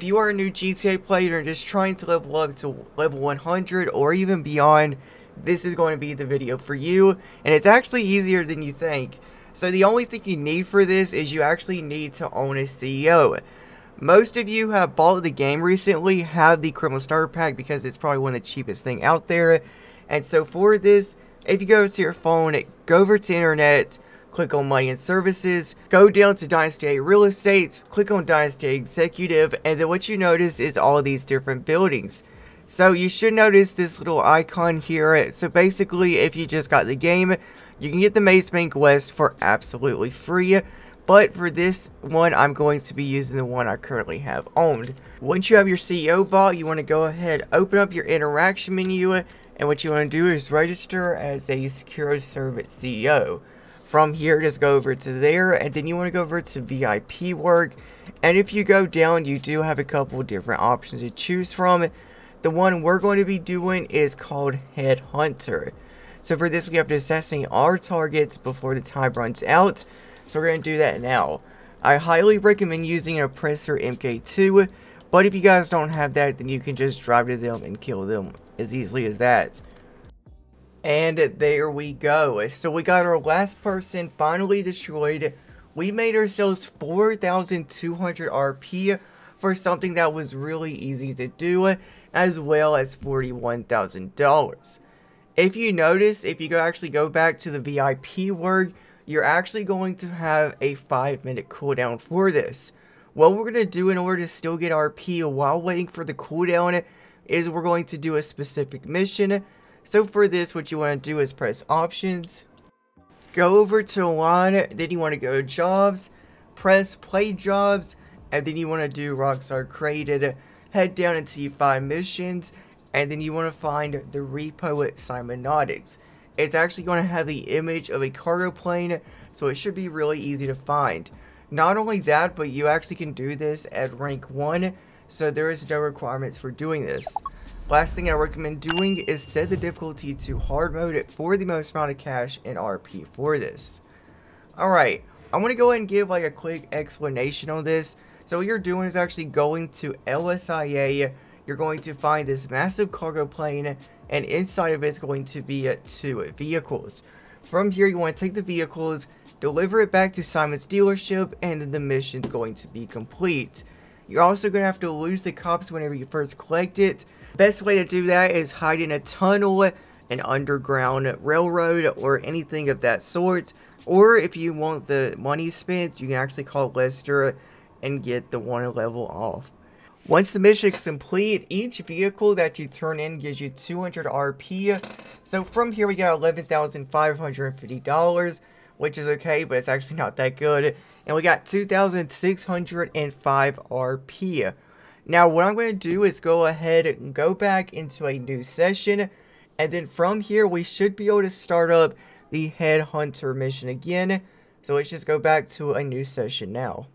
if you are a new GTA player and just trying to level up to level 100 or even beyond, this is going to be the video for you. And it's actually easier than you think. So the only thing you need for this is you actually need to own a CEO. Most of you have bought the game recently, have the Criminal Starter Pack because it's probably one of the cheapest thing out there. And so for this, if you go to your phone, go over to internet, click on Money and Services, go down to Dynasty 8 Real Estate, click on Dynasty Executive, and then what you notice is all these different buildings. So you should notice this little icon here. So basically, if you just got the game, you can get the Maze Bank West for absolutely free. But for this one, I'm going to be using the one I currently have owned. Once you have your CEO bot, you want to go ahead, open up your interaction menu, and what you want to do is register as a SecuroServ CEO. From here, just go over to there, and then you want to go over to VIP work. And if you go down, you do have a couple different options to choose from. The one we're going to be doing is called Headhunter. So for this, we have to assassinate our targets before the time runs out. So we're going to do that now. I highly recommend using an Oppressor MK2, but if you guys don't have that, then you can just drive to them and kill them as easily as that. And there we go. So we got our last person finally destroyed. We made ourselves 4,200 RP for something that was really easy to do, as well as $41,000. If you notice, if you go actually go back to the VIP word, you're actually going to have a 5 minute cooldown for this. What we're going to do in order to still get RP while waiting for the cooldown is we're going to do a specific mission. So for this, what you want to do is press options, go over to one, then you want to go to jobs, press play jobs, and then you want to do Rockstar created, head down and see five missions, and then you want to find the repo at Cybernautics. It's actually going to have the image of a cargo plane, so it should be really easy to find. Not only that, but you actually can do this at rank 1, so there is no requirements for doing this. Last thing I recommend doing is set the difficulty to hard mode it for the most amount of cash and RP for this. Alright, I'm going to go ahead and give like a quick explanation on this. So what you're doing is actually going to LSIA, you're going to find this massive cargo plane and inside of it is going to be uh, two vehicles. From here, you want to take the vehicles, deliver it back to Simeon's dealership, and then the mission is going to be complete. You're also going to have to lose the cops whenever you first collect it. Best way to do that is hide in a tunnel, an underground railroad, or anything of that sort. Or if you want the money spent, you can actually call Lester and get the one level off. Once the mission is complete, each vehicle that you turn in gives you 200 RP. So from here we got $11,550, which is okay, but it's actually not that good. And we got 2,605 RP. Now what I'm going to do is go ahead and go back into a new session. And then from here we should be able to start up the Headhunter mission again. So let's just go back to a new session now.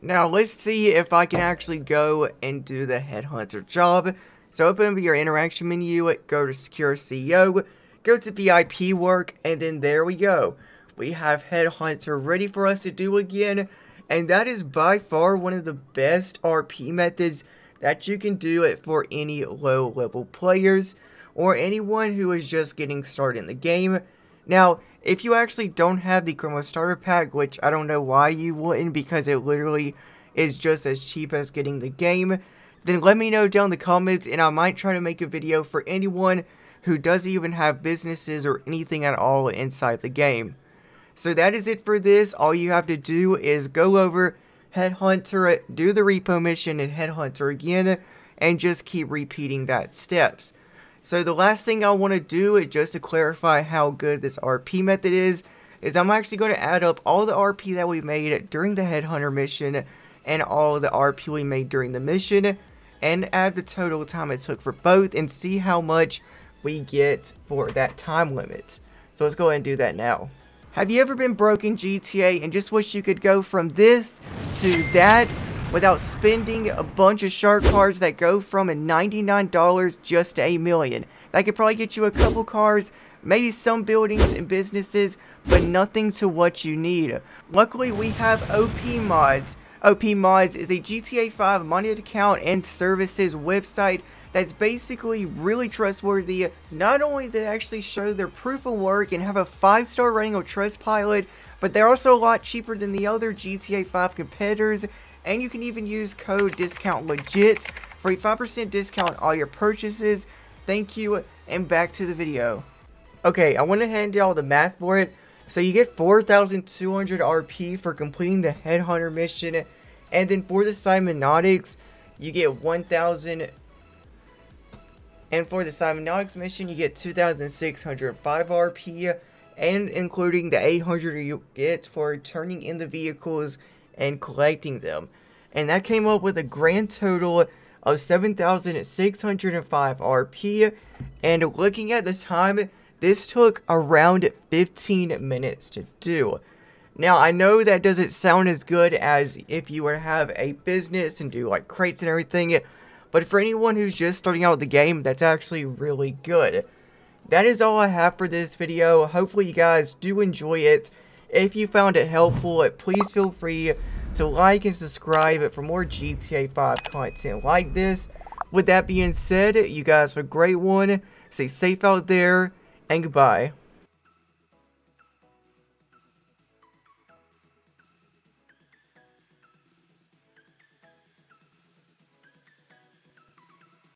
Now, let's see if I can actually go and do the Headhunter job. So open up your interaction menu, go to Secure CEO, go to VIP work, and then there we go. We have Headhunter ready for us to do again, and that is by far one of the best RP methods that you can do it for any low level players or anyone who is just getting started in the game. Now, if you actually don't have the Criminal Starter Pack, which I don't know why you wouldn't because it literally is just as cheap as getting the game, then let me know down in the comments and I might try to make a video for anyone who doesn't even have businesses or anything at all inside the game. So that is it for this. All you have to do is go over, Headhunter, do the repo mission and Headhunter again, and just keep repeating that steps. So the last thing I want to do is just to clarify how good this RP method is, is I'm actually going to add up all the RP that we made during the Headhunter mission and all the RP we made during the mission and add the total time it took for both and see how much we get for that time limit. So let's go ahead and do that now. Have you ever been broken GTA and just wish you could go from this to that without spending a bunch of shark cards that go from a $99 just to a million. That could probably get you a couple cars, maybe some buildings and businesses, but nothing to what you need. Luckily, we have OP Modz. OP Modz is a GTA 5 modded account and services website that's basically really trustworthy. Not only do they actually show their proof of work and have a 5-star rating on Trustpilot, but they're also a lot cheaper than the other GTA 5 competitors, and you can even use code discount LIGIIT for a 5% discount on all your purchases. Thank you, and back to the video. Okay, I went ahead and did all the math for it. So you get 4,200 RP for completing the Headhunter mission, and then for the Cybernautics, you get 1,000 and for the Cybernautics mission, you get 2,605 RP, and including the 800 you get for turning in the vehicles and collecting them. And that came up with a grand total of 7,605 RP, and looking at the time, this took around 15 minutes to do. Now, I know that doesn't sound as good as if you were to have a business and do like crates and everything, but for anyone who's just starting out the game, that's actually really good. That is all I have for this video. Hopefully you guys do enjoy it. If you found it helpful, please feel free to like and subscribe for more GTA 5 content like this. With that being said, you guys have a great one. Stay safe out there, and goodbye.